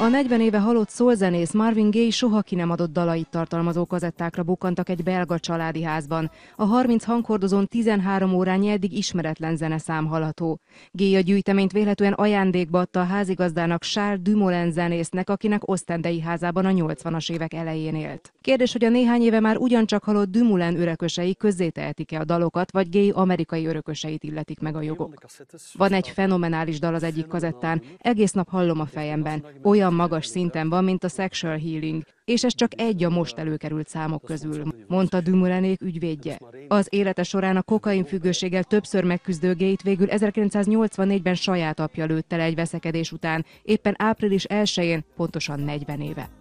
A 40 éve halott szólzenész Marvin Gaye soha ki nem adott dalait tartalmazó kazettákra bukkantak egy belga családi házban. A 30 hangkordozón 13 órányi eddig ismeretlen zeneszám hallható. Gaye a gyűjteményt véletlenül ajándékba adta a házigazdának Charles Dumoulin zenésznek, akinek Osztendei házában a 80-as évek elején élt. Kérdés, hogy a néhány éve már ugyancsak halott Dumoulin örökösei közzétehetik-e a dalokat, vagy Gaye amerikai örököseit illetik meg a jogok. Van egy fenomenális dal az egyik kazettán, egész nap hallom a fejemben. Olyan olyan magas szinten van, mint a sexual healing, és ez csak egy a most előkerült számok közül, mondta Dumulenék ügyvédje. Az élete során a kokain függőséggel többször megküzdő Gate végül 1984-ben saját apja lőtte le egy veszekedés után, éppen április 1-én, pontosan 40 éve.